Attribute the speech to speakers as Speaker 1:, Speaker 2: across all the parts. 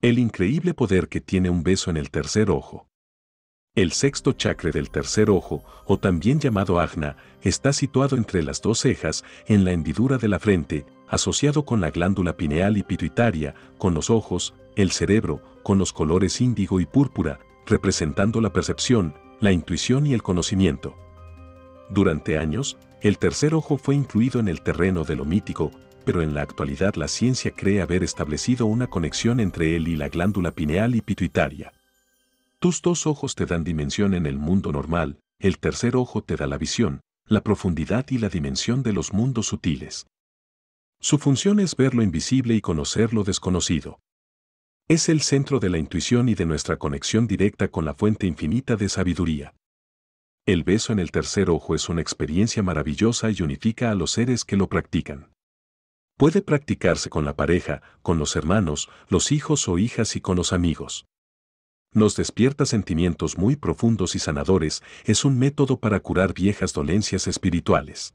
Speaker 1: El increíble poder que tiene un beso en el tercer ojo. El sexto chakra del tercer ojo, o también llamado ajna, está situado entre las dos cejas, en la hendidura de la frente, asociado con la glándula pineal y pituitaria, con los ojos, el cerebro, con los colores índigo y púrpura, representando la percepción, la intuición y el conocimiento. Durante años, el tercer ojo fue incluido en el terreno de lo mítico, pero en la actualidad la ciencia cree haber establecido una conexión entre él y la glándula pineal y pituitaria. Tus dos ojos te dan dimensión en el mundo normal, el tercer ojo te da la visión, la profundidad y la dimensión de los mundos sutiles. Su función es ver lo invisible y conocer lo desconocido. Es el centro de la intuición y de nuestra conexión directa con la fuente infinita de sabiduría. El beso en el tercer ojo es una experiencia maravillosa y unifica a los seres que lo practican. Puede practicarse con la pareja, con los hermanos, los hijos o hijas y con los amigos. Nos despierta sentimientos muy profundos y sanadores, es un método para curar viejas dolencias espirituales.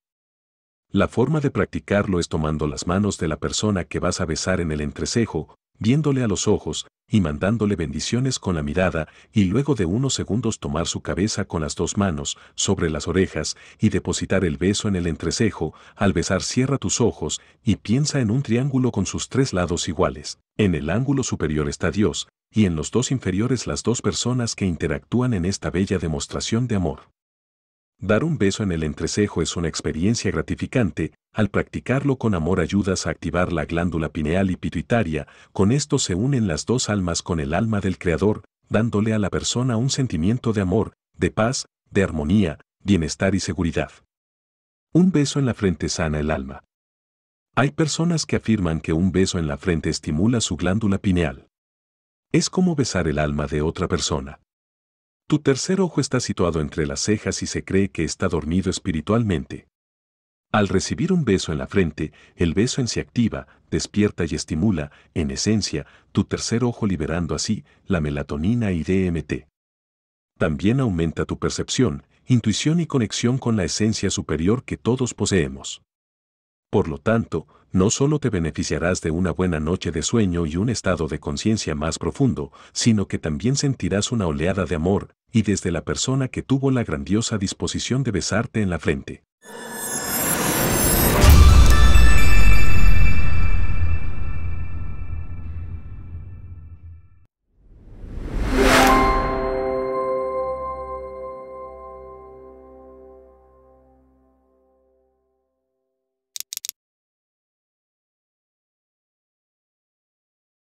Speaker 1: La forma de practicarlo es tomando las manos de la persona que vas a besar en el entrecejo, viéndole a los ojos, y mandándole bendiciones con la mirada, y luego de unos segundos tomar su cabeza con las dos manos sobre las orejas y depositar el beso en el entrecejo, al besar cierra tus ojos y piensa en un triángulo con sus tres lados iguales. En el ángulo superior está Dios, y en los dos inferiores las dos personas que interactúan en esta bella demostración de amor. Dar un beso en el entrecejo es una experiencia gratificante, al practicarlo con amor ayudas a activar la glándula pineal y pituitaria, con esto se unen las dos almas con el alma del Creador, dándole a la persona un sentimiento de amor, de paz, de armonía, bienestar y seguridad. Un beso en la frente sana el alma. Hay personas que afirman que un beso en la frente estimula su glándula pineal. Es como besar el alma de otra persona. Tu tercer ojo está situado entre las cejas y se cree que está dormido espiritualmente. Al recibir un beso en la frente, el beso en se activa, despierta y estimula, en esencia, tu tercer ojo liberando así la melatonina y DMT. También aumenta tu percepción, intuición y conexión con la esencia superior que todos poseemos. Por lo tanto, no solo te beneficiarás de una buena noche de sueño y un estado de conciencia más profundo, sino que también sentirás una oleada de amor, y desde la persona que tuvo la grandiosa disposición de besarte en la frente.